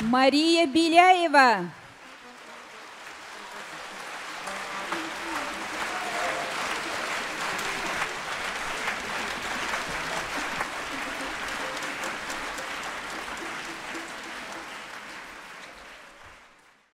Мария Беляева.